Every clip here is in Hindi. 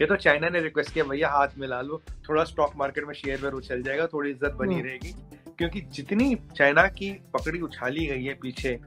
ये तो चाइना ने रिक्वेस्ट किया भैया हाथ मिला लो। थोड़ा स्टॉक मार्केट में शेयर वेयर उछल जाएगा थोड़ी इज़्ज़त बनी हम्म। रहेगी। क्योंकि जितनी चाइना की पकड़ी उछाली गई है पीछे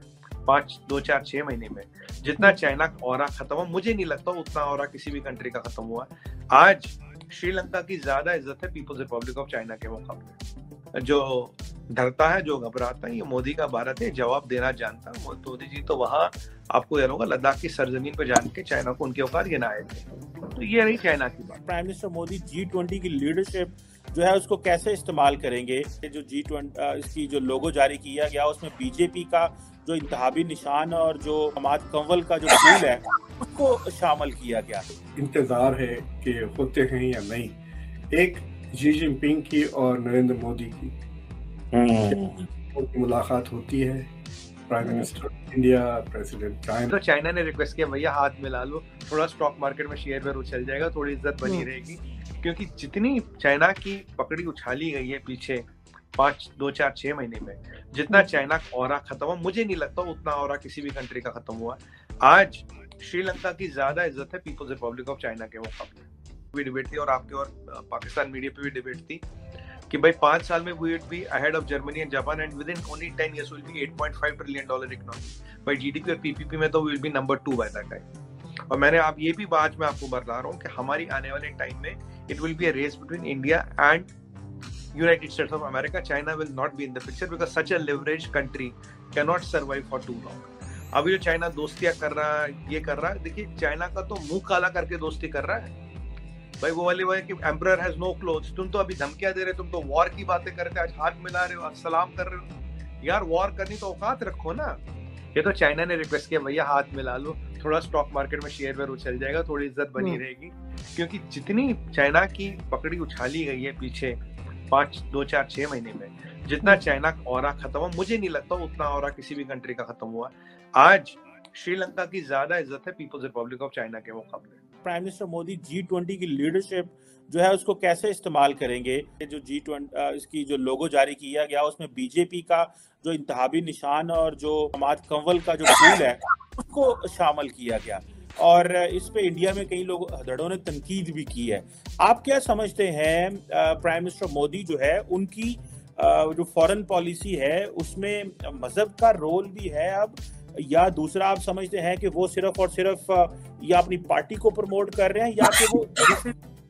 पाँच दो चार छह महीने में जितना हम्म। चाइना का और खत्म हुआ मुझे नहीं लगता उतना और किसी भी कंट्री का खत्म हुआ। आज श्रीलंका की ज़्यादा इज़्ज़त है पीपल्स रिपब्लिक ऑफ़ चाइना के मुकाबले। जो डरता है जो घबराता है ये मोदी का भारत है जवाब देना जानता है। मोदी जी तो वहाँ आपको याद होगा लद्दाख की सरजमीन पर जान के चाइना को उनके औकात गिनाए थे। तो ये रही चाइना की बात। Prime minister Modi G twenty की लीडरशिप जो है उसको कैसे इस्तेमाल करेंगे? जो जी ट्वेंटी इसकी जो लोगो जारी किया गया उसमें बीजेपी का जो इंतहाबी निशान और जो हमाद कंवल का जो फूल है उसको शामिल किया गया। इंतज़ार है कि होते हैं या नहीं। एक जी जिनपिंग की और नरेंद्र मोदी की। मुलाकात होती है। Prime minister India president China तो चाइना ने रिक्वेस्ट किया भैया हाथ मिला लो। थोड़ा स्टॉक मार्केट में शेयर वेयर उछल जाएगा थोड़ी इज़्ज़त बनी हम्म। रहेगी। क्योंकि जितनी चाइना की पकड़ी उछाली गई है पीछे पाँच दो चार छह महीने में जितना हम्म। चाइना का और खत्म हुआ मुझे नहीं लगता उतना और किसी भी कंट्री का खत्म हुआ। आज श्रीलंका की ज़्यादा इज़्ज़त है पीपल्स रिपब्लिक ऑफ़ चाइना के मुकाबले। भी डिबेट थी और आपके और पाकिस्तान मीडिया पे भी डिबेट थी। कि भाई पाँच साल में we will be ahead of Germany and Japan and within only 10 years will be 8.5 trillion dollar economy by GDP और पीपीपी में तो will be number 2 by that time और मैंने आप ये भी बात मैं आपको बता रहा हूँ कि हमारी आने वाले टाइम में it will be a race between India and United States of America China will not be in the picture because such a leverage country can not survive for too long अभी जो चाइना दोस्तियाँ कर रहा है, ये कर रहा है, देखिए चाइना का तो मुँह काला करके दोस्ती कर रहा है। भाई वो वाली बात है कि एम्पर हैज़ नो क्लोथ्स तुम तो अभी धमकियाँ दे रहे हो तुम तो वॉर की बातें करते आज हाथ मिला रहे हो आज सलाम कर रहे हो। यार वॉर करनी तो औकात रखो ना। ये तो चाइना ने रिक्वेस्ट किया भैया हाथ मिला लो। थोड़ा स्टॉक मार्केट में शेयर वेयर उछल जाएगा थोड़ी इज़्ज़त बनी हम्म। रहेगी। क्योंकि जितनी चाइना की पकड़ी उछाली गई है पीछे पाँच दो चार छह महीने में जितना चाइना का और खत्म हुआ मुझे नहीं लगता उतना और किसी भी कंट्री का खत्म हुआ। आज श्रीलंका की ज़्यादा इज़्ज़त है पीपल्स रिपब्लिक ऑफ़ चाइना के मुकाबले। Prime minister Modi G twenty की लीडरशिप जो है, उसको कैसे इस्तेमाल करेंगे? जो जी ट्वेंटी इसकी जो लोगो जारी किया गया, उसमें बीजेपी का जो इंतहाबी निशान और जो हमाद कंवल का जो फूल है, उसको शामिल किया गया। और इस पे इंडिया में कई लोग हदड़ों ने तनकीद भी की है। आप क्या समझते हैं प्राइम मिनिस्टर मोदी जो है, उनकी जो फॉरेन पॉलिसी है, उसमें मज़हब का रोल भी है अब या दूसरा आप समझते हैं कि वो सिर्फ़ और सिर्फ़ या अपनी पार्टी को प्रमोट कर रहे हैं या कि वो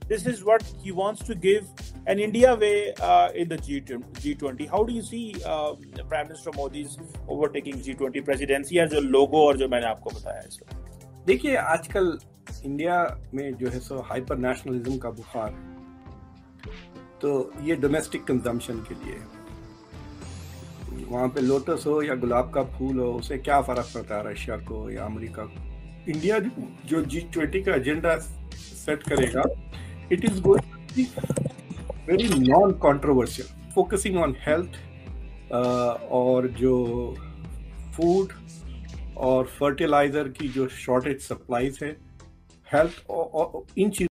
this is what he wants to give an India way uh, in the G20. G20. How do you see uh, Prime Minister Modi's overtaking G20 presidency as a logo और जो मैंने आपको बताया इसका? देखिए आजकल इंडिया में जो है सो हाइपर नेशनलिज्म का बुखार तो ये डोमेस्टिक कंजम्पशन के लिए है वहाँ पे लोटस हो या गुलाब का फूल हो, उसे क्या फ़र्क पड़ता है रशिया को या अमेरिका को? इंडिया जो, जी ट्वेंटी का एजेंडा सेट करेगा it is going very non controversial focusing on health और जो फ़ूड और फर्टिलाइज़र की जो शॉर्टेज सप्लाईज है हेल्थ इन चीज़